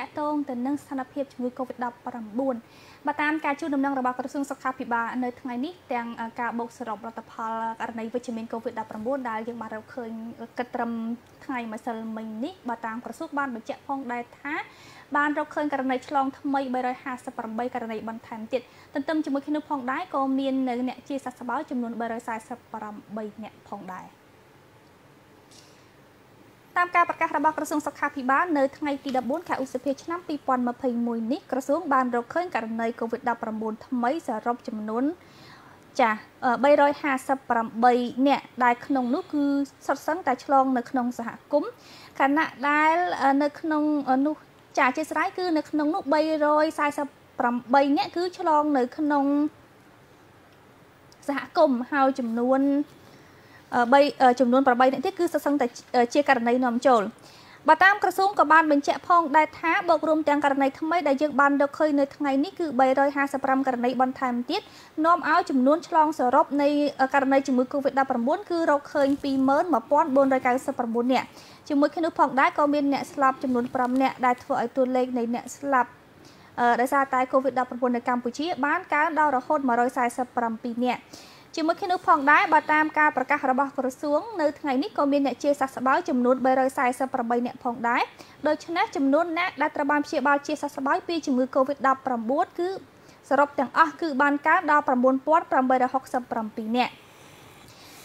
តកតងទៅនឹងស្ថានភាពជំងឺ Covid-19 បើតាមការជួបដំណឹងរបស់ក្រសួងសុខាភិបាលនៅថ្ងៃនេះទាំងការបូកសរុបលទ្ធផលករណីវិជ្ជមាន COVID-19 ដែលយើងបានរកឃើញគិតត្រឹមថ្ងៃម្សិលមិញនេះបើតាមក្រសួងបានបញ្ជាក់ផងដែរថាបានរកឃើញករណីឆ្លងថ្មី358ករណីបន្ថែមទៀតទន្ទឹមជាមួយគ្នាផងដែរក៏មានអ្នកជាសះស្បើយចំនួន348អ្នកផងដែរ តាមការប្រកាសរបស់ក្រសួងសុខាភិបាលនៅថ្ងៃទី14ខែឧសភាឆ្នាំ2021នេះក្រសួងបានរកឃើញករណី COVID-19 ថ្មីសរុបចំនួនចា358នាក់ដែលក្នុងនោះគឺសុទ្ធសឹងតែឆ្លងនៅក្នុងសហគមន៍ខណៈដែលនៅក្នុងនោះចាអធិស្ឋានគឺនៅក្នុងនោះ348នាក់គឺឆ្លងនៅក្នុងសហគមន៍ហើយចំនួន 3ចំនួន8នាក់ទៀតគឺសសឹងតែជាករណីនាំចូលបើតាមក្រសួងក៏បានបញ្ជាក់ផងដែរថាបូករួមទាំងករណីថ្មីដែលយើងបានរកឃើញនៅថ្ងៃនេះគឺ355ករណីបន្ថែមទៀតនាំឲ្យចំនួនឆ្លងសរុបនៃករណីជំងឺ Covid-19 គឺរកឃើញ21499នាក់ជាមួយគ្នានោះផងដែរក៏មានអ្នកស្លាប់ចំនួន5នាក់ដែលធ្វើឲ្យតួលេខនៃអ្នកស្លាប់ដោយសារតែ COVID-19 នៅកម្ពុជាបានកើនដល់រហូត147នាក់ ជាមួយគ្នានោះផងដែរបើតាមការប្រកាសរបស់ក្រសួងនៅថ្ងៃនេះក៏មានអ្នកជាសះស្បើយចំនួន348អ្នកផងដែរដូច្នេះចំនួនអ្នកដែលត្រូវបានព្យាបាលជាសះស្បើយពីជំងឺ Covid-19 គឺសរុបទាំងអស់គឺបានកើនដល់9867អ្នក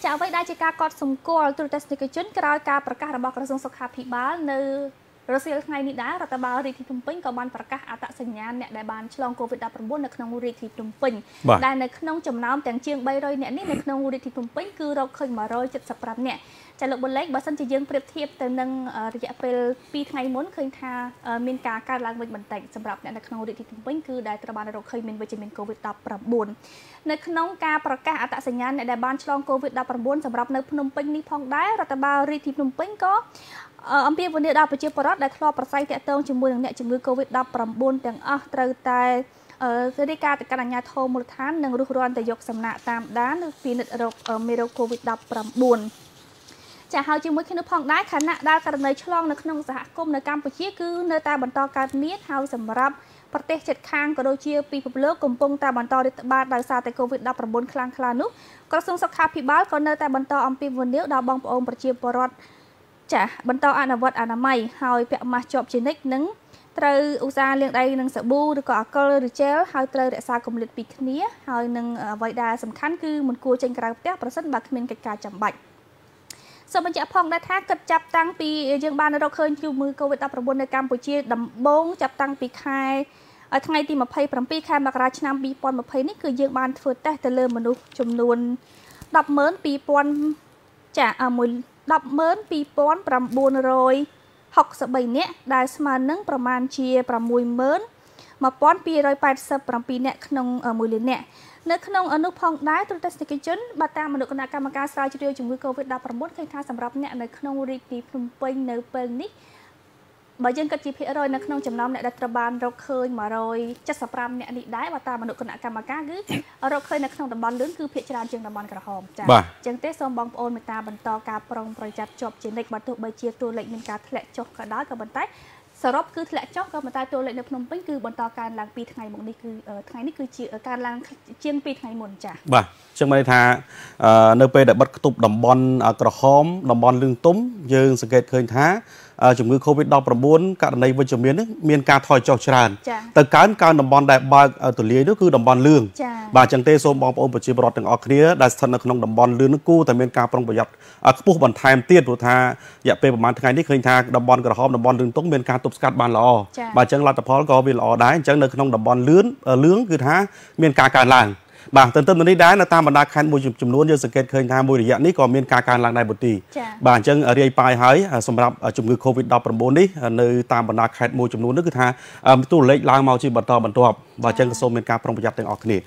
ចាអ្វីដែលជាការកត់សម្គាល់ទូរទស្សនិកជនក្រោយការប្រកាសរបស់ក្រសួងសុខាភិបាលនៅ រសៀលថ្ងៃនេះដែររដ្ឋបាលរាជធានីភ្នំពេញក៏បានប្រកាសអត្តសញ្ញាណអ្នកដែលបានឆ្លង COVID-19 នៅក្នុងរាជធានីភ្នំពេញដែលនៅក្នុងចំណោមទាំងជាង300អ្នកនេះនៅក្នុងរាជធានីភ្នំពេញគឺរកឃើញ175អ្នក ចាលោកបលេងបើសិនជាយើងប្រៀបធៀបទៅនឹងរយៈពេល2ថ្ងៃមុនឃើញថាមានការកើនឡើងវិញបន្តិចសម្រាប់អ្នកនៅក្នុងរាជធានីភ្នំពេញគឺដែលត្រូវបានរកឃើញមានវិជ្ជមាន COVID-19 នៅក្នុងការប្រកាសអត្តសញ្ញាណអ្នកដែលបានឆ្លង COVID-19 សម្រាប់នៅភ្នំពេញនេះផងដែររដ្ឋបាលរាជធានីភ្នំពេញក៏អំពាវនាវដល់ប្រជាពលរដ្ឋដែលធ្លាប់ប្រស័យតាក់ទងជាមួយនឹងអ្នកជំងឺ Covid-19 ទាំងអស់ត្រូវតែរាយការណ៍ទៅកាន់អាជ្ញាធរមូលដ្ឋាននិងរុះរាន់ទៅយកសំណាក់តាមដានពិនិត្យរោគមេរោគ Covid-19 ចាហើយជាមួយគ្នាផងដែរខណៈដែលករណីឆ្លងនៅក្នុងសហគមន៍នៅកម្ពុជាគឺនៅតែបន្តកើតមានហើយសម្រាប់ប្រទេសជិតខាងក៏ដូចជាពិភពលោកកំពុងតែបន្តរាតត្បាតដោយសារតែ COVID-19 ខ្លាំងក្លានោះក្រសួងសុខាភិបាលក៏នៅតែបន្តអំពាវនាវដល់បងប្អូនប្រជាពលរដ្ឋចាបន្តអនុវត្តអនាម័យហើយពាក់ម៉ាស់ជាប់ជានិច្ចនិងត្រូវឧស្សាហ៍លាងដៃនឹងសាប៊ូឬក៏អាល់កុលឬជែលហើយត្រូវរក្សាគម្លាតពីគ្នាហើយនឹងអ្វីដែលសំខាន់គឺមិនគួរចេញក្រៅផ្ទះប្រសិនបើគ្មានកិច្ចការចាំបាច់ សូមបញ្ជាក់ផងដែរថាគិតចាប់តាំងពីយើងបានរកឃើញជំងឺ Covid-19 នៅកម្ពុជាដំបូងចាប់តាំងពីខែថ្ងៃទី27ខែមករាឆ្នាំ2020នេះគឺយើងបានធ្វើតេស្តទៅលើមនុស្សចំនួន12000ចា1 12963នាក់ដែលស្មើនឹងប្រមាណជា60000 1287នាក់ក្នុង1លាននាក់នៅក្នុងអនុផងដែរទូតទស្សនិកជនបើតាមមនុស្សគណៈកម្មការស្រាវជ្រាវជំងឺ Covid-19 ឃើញថាសម្រាប់អ្នកនៅក្នុងរាជធានីភ្នំពេញនៅពេលនេះបើយើងគិតជាភាគរយនៅក្នុងចំណោមអ្នកដែលត្រូវបានរកឃើញ175អ្នកនេះដែរបើតាមអនុគណៈកម្មការគឺរកឃើញនៅក្នុងតំបន់លឿនគឺភាគច្រើនជាងតំបន់ក្រហមចា៎អញ្ចឹងទេសូមបងប្អូនមេត្តាបន្តការប្រុងប្រយ័ត្នជាប់ជានិច្ចបើទោះបីជាតួលេខមានការធ្លាក់ចុះក៏ដោយក៏ប៉ុន្តែ សរុបគឺធ្លាក់ចុះក៏ប៉ុន្តែតួលេខនៅភ្នំពេញគឺបន្តកើនឡើង2ថ្ងៃមកនេះគឺថ្ងៃនេះគឺជាកើនឡើងជាង2ថ្ងៃមុនចា៎បាទអញ្ចឹងមានន័យថានៅពេលដែលបិទគប់តំបន់ក្រហមតំបន់លឿងទុំយើងសង្កេតឃើញថា ជំងឺ Covid-19 ករណីវិជ្ជមាននេះមានការថយចុះច្រើនទៅកើនកើនតំបន់ដែលបើកទូលាយនោះគឺតំបន់លឿងបាទអញ្ចឹងទេសូមបងប្អូនប្រជាពលរដ្ឋទាំងអស់គ្នាដែលស្ថិតនៅក្នុងតំបន់លឿងនោះគួរតែមានការប្រុងប្រយ័ត្នខ្ពស់បន្ថែមទៀតព្រោះថារយៈពេលប្រហែលថ្ងៃនេះឃើញថាតំបន់ក្រហមតំបន់លឿងតុងមានការទប់ស្កាត់បានល្អបាទអញ្ចឹងលទ្ធផលក៏វាល្អដែរអញ្ចឹងនៅក្នុងតំបន់លឿនលឿងគឺថាមានការកើនឡើង បាទទន្ទឹមនឹងនេះដែរនៅតាមបណ្ដាខេត្តមួយចំនួនយើងសង្កេតឃើញថាមួយរយៈនេះក៏មានការកើនឡើងដែរបុទីបាទអញ្ចឹងរាយប៉ាយហើយសម្រាប់ជំងឺ Covid-19 នេះនៅតាមបណ្ដាខេត្តមួយចំនួននោះគឺថាតួលេខឡើងមកជាបន្តបន្ទាប់បាទអញ្ចឹងសូមមានការប្រុងប្រយ័ត្នទាំងអស់គ្នា